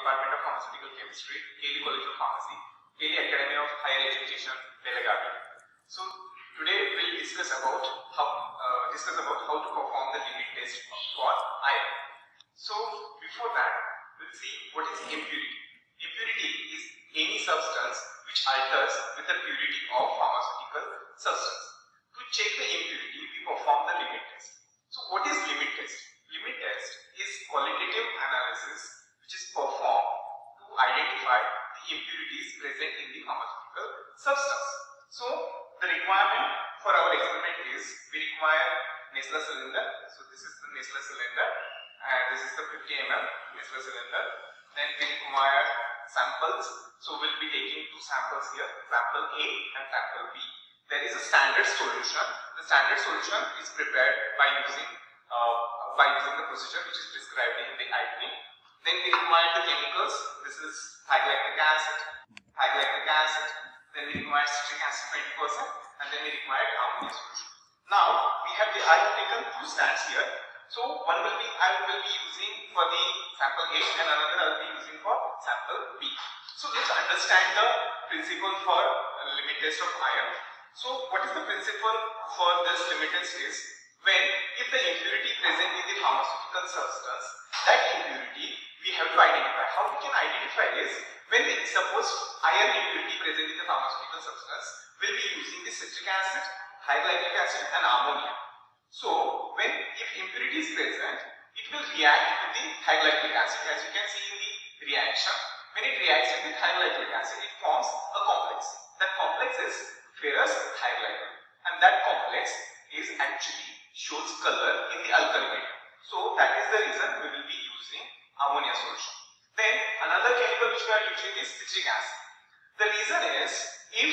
Department of Pharmaceutical Chemistry, KLE College of Pharmacy, KLE Academy of Higher Education, Belagavi. So today we'll discuss about how uh, discuss about how to perform the limit test for iron. So before that, we'll see what is impurity. Impurity is any substance which alters with the purity of pharmaceutical substance. To check the impurity, we perform the limit test. So what is limit test? Limit test is qualitative analysis which is performed to identify the present in the pharmaceutical substance. So the requirement for our experiment is we require Nessler cylinder. So this is the Nessler cylinder and this is the 50 ml Nessler cylinder. Then we require samples. So we'll be taking two samples here, sample A and sample B. There is a standard solution. The standard solution is prepared by using uh, by using the procedure which is prescribed in the IPA. Then we require the chemicals. This is high acid, high acid. Then we require citric acid 20% and then we require ammonia solution. Now we have the I have taken two stands here. So one will be I will be using for the sample A and another I will be using for sample B. So let's understand the principle for limit test of iron. So what is the principle for this limit test is when if the impurity present in the pharmaceutical substance, that impurity we have to identify. How we can identify is when we suppose iron impurity present in the pharmaceutical substance, we'll be using the citric acid, lactic acid and ammonia. So when if impurity is present, it will react with the lactic acid as you can see in the reaction. When it reacts with the lactic acid, it forms a complex. That complex is ferrous hydride and that complex is actually shows color in the alkali medium. So that is the reason we will ammonia solution. Then another chemical which we are using is citric acid. The reason is if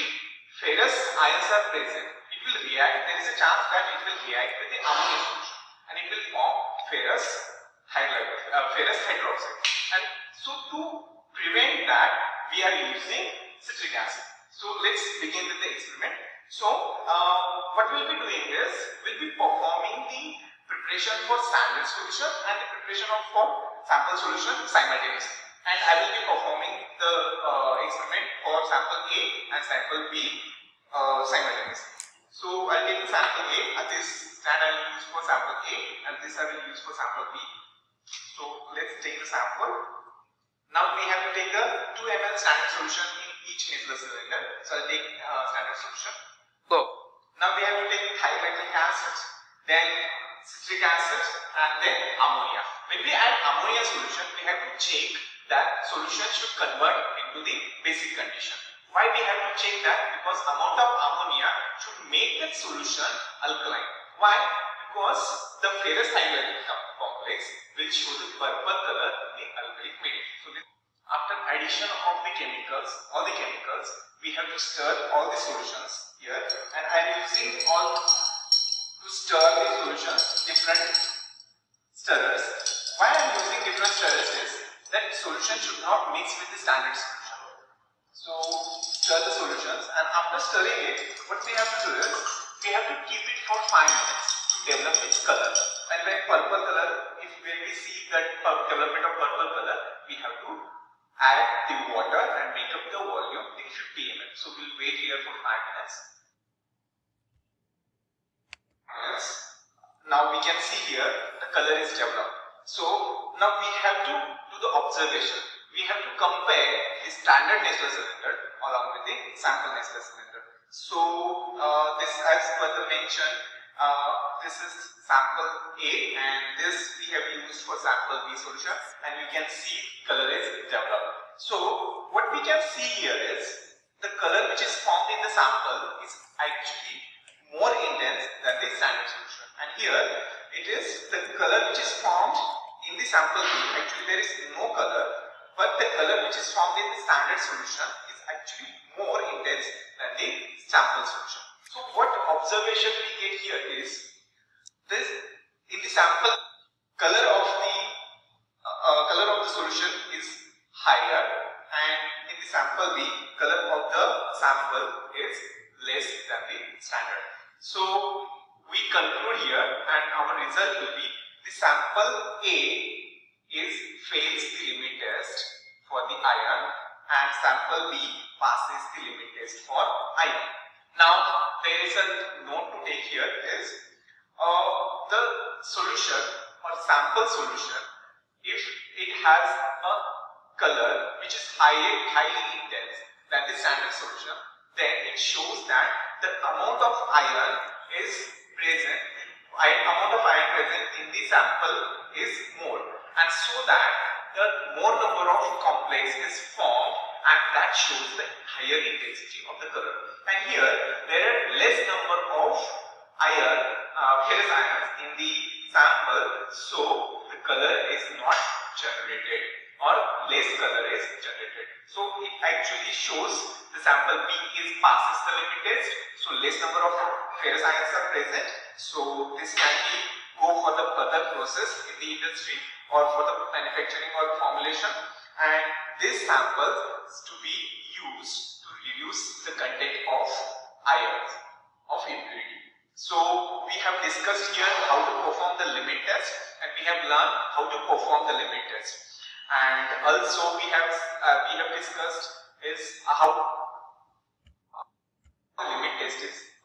ferrous ions are present, it will react, there is a chance that it will react with the ammonia solution and it will form ferrous uh, ferrous hydroxide. And so to prevent that, we are using citric acid. So let's begin with the experiment. So uh, what we'll be doing is we'll be performing the preparation for standard solution and the preparation of for sample solution simultaneously. And I will be performing the uh, experiment for sample A and sample B uh, simultaneously. So I'll take the sample A and this stand I will use for sample A and this I will use for sample B. So let's take the sample. Now we have to take the 2 ml standard solution in each Nessler cylinder. So I'll take uh, standard solution. Go. Now we have to take lactic acid, then citric acid, and then ammonia. When we add ammonia solution, we have to check that solution should convert into the basic condition. Why we have to check that? Because amount of ammonia should make that solution alkaline. Why? Because the ferrous hydrogen complex will show the purple color the alkalic medium. So after addition of the chemicals, all the chemicals, we have to stir all the solutions here and I am using all to stir the solutions different stirrers. Why I am using different stirrers is that solution should not mix with the standard solution. So stir the solutions and after stirring it what we have to do is we have to keep it for 5 minutes to develop its color and when purple color if when we see that development of purple color we have to add the water and make up the volume in 50 ml. So we'll wait here for 5 minutes. Now we can see here the color is developed. So now we have to do the observation. We have to compare the standard Nessler cylinder along with the sample Nessler cylinder. So uh, this as per the mention, uh, this is sample A and this we have used for sample B solution and you can see color is developed. So what we can see here is the color which is formed in the sample is actually more intense than the standard solution. And here it is the color which is formed in the sample B. Actually there is no color but the color which is formed in the standard solution is actually more intense than the sample solution. So what observation we get here is this in the sample color of the uh, color of the solution is higher and in the sample B color of the sample is less than the standard. So we conclude here and our result will be the sample A is fails the limit test for the iron and sample B passes the limit test for iron. Now there is a note to take here is uh, the solution or sample solution if it has a color which is highly, highly intense than the standard solution then it shows that the amount of iron is present iron amount of iron present in the sample is more. And so that the more number of complex is formed and that shows the higher intensity of the color and here there are less number of iron uh, ions in the sample. So the color is not generated or less color is generated so it actually shows the sample B is passes the limit test. So less number of ferrous ions are present. So this can be go for the further process in the industry or for the manufacturing or formulation. And this sample is to be used to reduce the content of ions of impurity. So we have discussed here how to perform the limit test and we have learned how to perform the limit test. And also we have uh, we have discussed is how the limit test is